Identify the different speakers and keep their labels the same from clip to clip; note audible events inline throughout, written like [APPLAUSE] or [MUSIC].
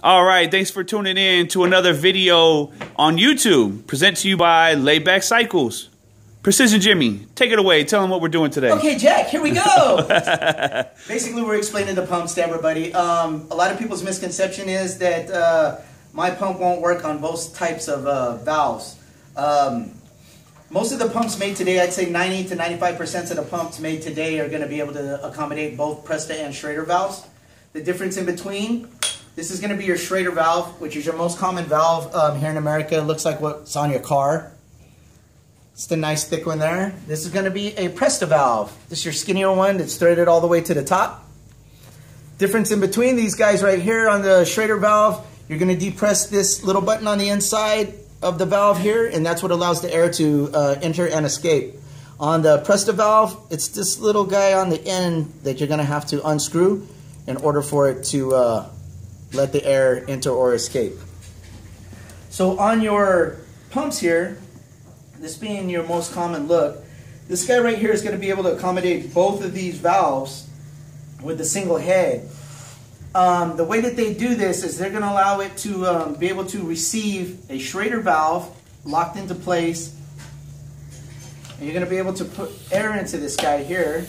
Speaker 1: All right, thanks for tuning in to another video on YouTube, present to you by Laid Back Cycles. Precision Jimmy, take it away. Tell them what we're doing today.
Speaker 2: Okay, Jack, here we go. [LAUGHS] Basically, we're explaining the pumps to everybody. Um, a lot of people's misconception is that uh, my pump won't work on both types of uh, valves. Um, most of the pumps made today, I'd say 90 to 95% of the pumps made today are going to be able to accommodate both Presta and Schrader valves. The difference in between, this is going to be your Schrader valve, which is your most common valve um, here in America. It looks like what's on your car. It's the nice thick one there. This is going to be a Presta valve. This is your skinnier one that's threaded all the way to the top. Difference in between these guys right here on the Schrader valve, you're going to depress this little button on the inside of the valve here, and that's what allows the air to uh, enter and escape. On the Presta valve, it's this little guy on the end that you're going to have to unscrew in order for it to uh, let the air enter or escape. So on your pumps here, this being your most common look, this guy right here is going to be able to accommodate both of these valves with a single head. Um, the way that they do this is they're going to allow it to um, be able to receive a Schrader valve locked into place. And you're going to be able to put air into this guy here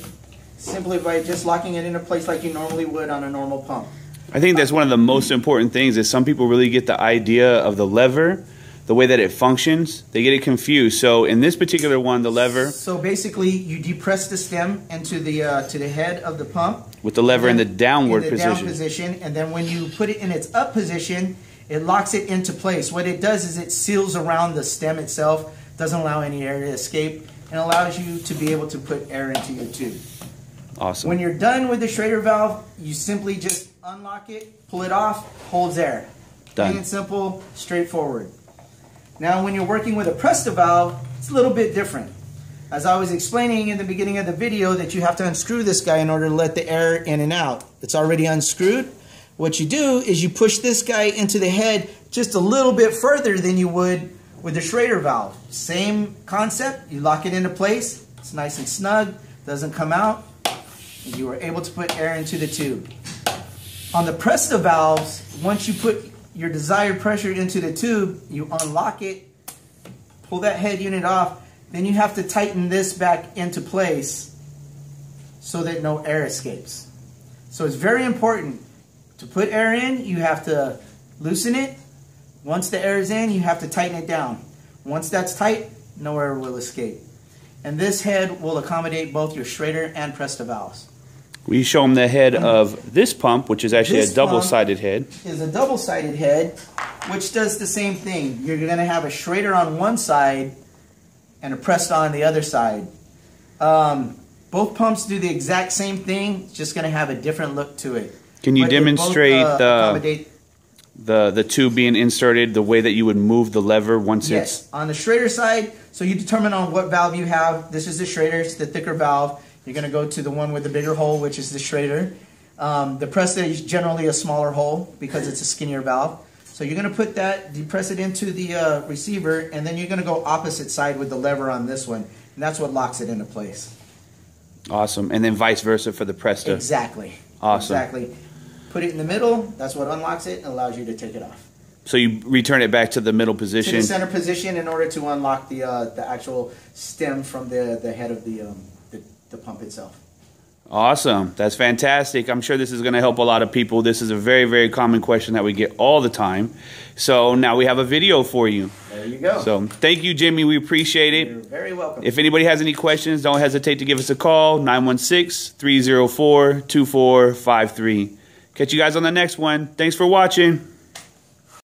Speaker 2: simply by just locking it into place like you normally would on a normal pump.
Speaker 1: I think that's one of the most important things is some people really get the idea of the lever the way that it functions, they get it confused. So in this particular one, the lever.
Speaker 2: So basically, you depress the stem into the uh, to the head of the pump
Speaker 1: with the lever in the downward
Speaker 2: in the
Speaker 1: position.
Speaker 2: Down position, and then when you put it in its up position, it locks it into place. What it does is it seals around the stem itself, doesn't allow any air to escape, and allows you to be able to put air into your tube.
Speaker 1: Awesome.
Speaker 2: When you're done with the Schrader valve, you simply just unlock it, pull it off, holds air.
Speaker 1: Done.
Speaker 2: Plain and simple, straightforward. Now when you're working with a Presta valve, it's a little bit different. As I was explaining in the beginning of the video that you have to unscrew this guy in order to let the air in and out. It's already unscrewed. What you do is you push this guy into the head just a little bit further than you would with the Schrader valve. Same concept, you lock it into place, it's nice and snug, doesn't come out, and you are able to put air into the tube. On the Presta valves, once you put your desired pressure into the tube, you unlock it, pull that head unit off, then you have to tighten this back into place so that no air escapes. So it's very important to put air in, you have to loosen it. Once the air is in, you have to tighten it down. Once that's tight, no air will escape. And this head will accommodate both your Schrader and Presta valves.
Speaker 1: We show them the head of this pump, which is actually
Speaker 2: This
Speaker 1: a double-sided head.
Speaker 2: is a double-sided head, which does the same thing. You're going to have a Schrader on one side and a Presta on the other side. Um, both pumps do the exact same thing, it's just going to have a different look to it.
Speaker 1: Can you
Speaker 2: But they both,
Speaker 1: demonstrate
Speaker 2: uh,
Speaker 1: the the the tube being inserted, the way that you would move the lever once
Speaker 2: Yes, on the Schrader side, so you determine on what valve you have. This is the Schrader, it's the thicker valve. You're going to go to the one with the bigger hole, which is the Schrader. Um, the Presta is generally a smaller hole because it's a skinnier valve. So you're going to put that, depress it into the uh, receiver, and then you're going to go opposite side with the lever on this one. And that's what locks it into place.
Speaker 1: awesome, and then vice versa for the Presta.
Speaker 2: Exactly.
Speaker 1: Awesome.
Speaker 2: Exactly. Put it in the middle, that's what unlocks it and allows you to take it off.
Speaker 1: So you return it back to the middle position.
Speaker 2: To the center position in order to unlock the, uh, the actual stem from the, the head of the, um, the, the pump itself.
Speaker 1: Awesome. That's fantastic. I'm sure this is going to help a lot of people. This is a very, very common question that we get all the time. So now we have a video for you.
Speaker 2: There you go.
Speaker 1: So thank you, Jimmy. We appreciate it.
Speaker 2: You're very welcome.
Speaker 1: If anybody has any questions, don't hesitate to give us a call 916 304 2453. Catch you guys on the next one. Thanks for watching.